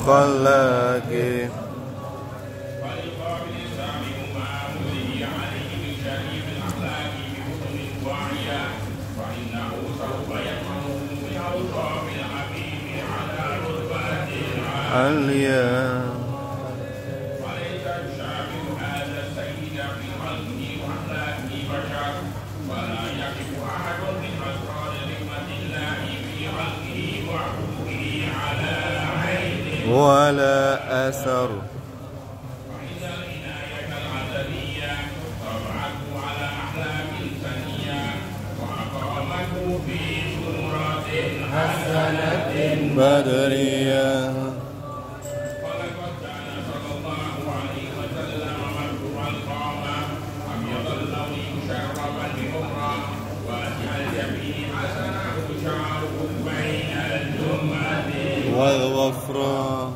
الخلاق عليا وليس يشابه هذا السيد في خلقه واخلاقه بشر ولا يقف احد من اسرار نعمه الله في خلقه وعقوقه على ولا أثر. حسنة بدرية ولقد كان صلى الله عليه وسلم مرفوع القامة أبيض اللون مشربا بحمرة وأشعر اليمين حسنه شعره بين الجمعة الأخرى